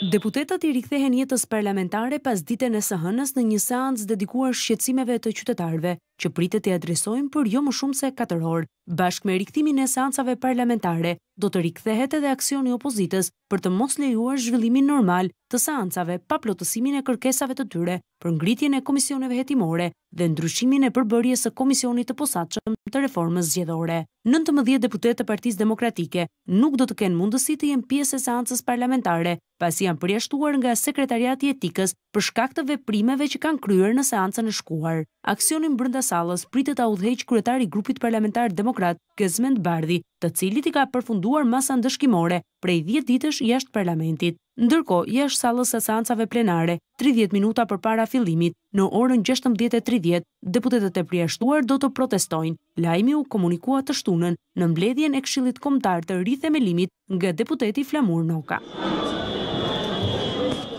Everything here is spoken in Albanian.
Deputetët i rikthehen jetës parlamentare pasditen e së hënës në një seancë dedikuar shqetësimeve të qytetarëve që pritet t'i adresojnë për jo më shumë se katër orë. Bashkë me rikthimin e seancave parlamentare do të rikthehet edhe aksioni i opozitës për të mos lejuar zhvillimin normal të seancave pa plotësimin e kërkesave të tyre për ngritjen e komisioneve hetimore dhe ndryshimin e përbërjes së Komisionit të Posaçëm të Reformës Zgjedhore. Nëntëmbëdhjetë deputetë të Partisë Demokratike nuk do të kenë mundësi të jenë pjesë e seancës parlamentare, pasi janë përjashtuar nga Sekretariati i Etikës për shkak të veprimeve që kanë kryer në seancën e shkuar. Aksionin brenda sallës pritet ta udhëheqë kryetari i Grupit Parlamentar Demokrat, Gazment Bardhi, të cilit i ka përfunduar masa ndëshkimore prej dhjetë ditësh jashtë parlamentit. Ndërkohë, jashtë sallës së seancave plenare, tridhjetë minuta përpara fillimit, në orën gjashtëmbëdhjetë e tridhjetë, deputetët e përjashtuar do të protestojnë. Lajmi u komunikua të shtunën, në mbledhjen e Këshillit Kombëtar të Rithemelimit nga deputeti Flamur Noka.